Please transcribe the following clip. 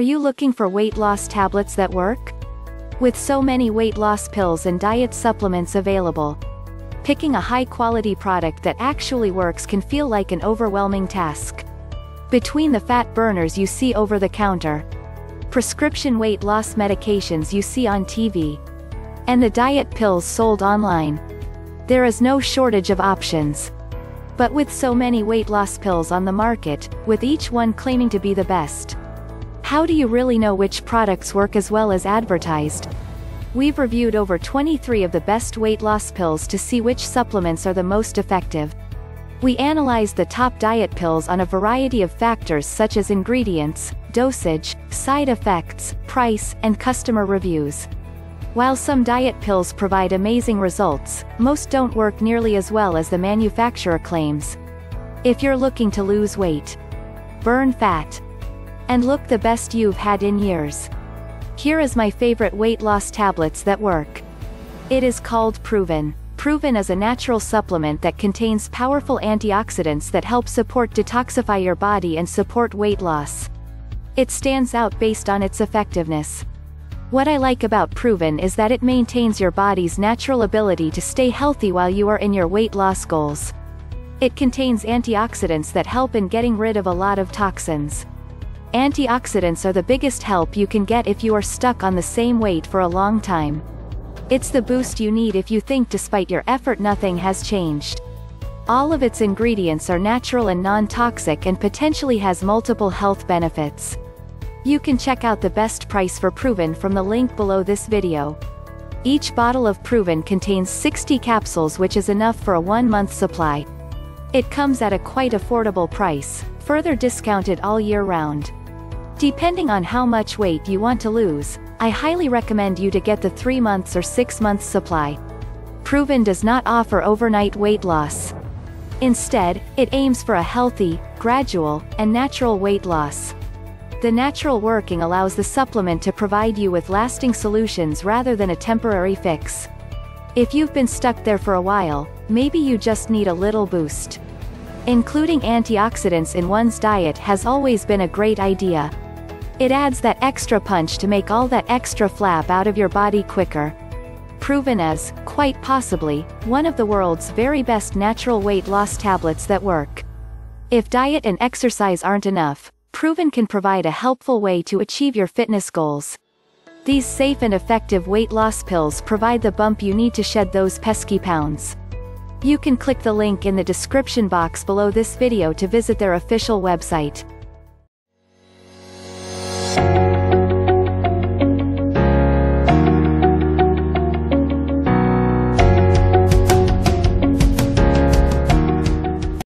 you looking for weight loss tablets that work? With so many weight loss pills and diet supplements available, picking a high-quality product that actually works can feel like an overwhelming task. Between the fat burners you see over the counter, prescription weight loss medications you see on TV, and the diet pills sold online, there is no shortage of options. But with so many weight loss pills on the market, with each one claiming to be the best, how do you really know which products work as well as advertised? We've reviewed over 23 of the best weight loss pills to see which supplements are the most effective. We analyzed the top diet pills on a variety of factors such as ingredients, dosage, side effects, price, and customer reviews. While some diet pills provide amazing results, most don't work nearly as well as the manufacturer claims. If you're looking to lose weight, burn fat, and look the best you've had in years. Here is my favorite weight loss tablets that work. It is called Proven. Proven is a natural supplement that contains powerful antioxidants that help support detoxify your body and support weight loss. It stands out based on its effectiveness. What I like about Proven is that it maintains your body's natural ability to stay healthy while you are in your weight loss goals. It contains antioxidants that help in getting rid of a lot of toxins. Antioxidants are the biggest help you can get if you are stuck on the same weight for a long time. It's the boost you need if you think despite your effort nothing has changed. All of its ingredients are natural and non-toxic and potentially has multiple health benefits. You can check out the best price for Proven from the link below this video. Each bottle of Proven contains 60 capsules which is enough for a one-month supply. It comes at a quite affordable price, further discounted all year round. Depending on how much weight you want to lose, I highly recommend you to get the 3 months or 6 months supply. Proven does not offer overnight weight loss. Instead, it aims for a healthy, gradual, and natural weight loss. The natural working allows the supplement to provide you with lasting solutions rather than a temporary fix. If you've been stuck there for a while, maybe you just need a little boost. Including antioxidants in one's diet has always been a great idea. It adds that extra punch to make all that extra flap out of your body quicker. Proven as, quite possibly, one of the world's very best natural weight loss tablets that work. If diet and exercise aren't enough, Proven can provide a helpful way to achieve your fitness goals. These safe and effective weight loss pills provide the bump you need to shed those pesky pounds. You can click the link in the description box below this video to visit their official website.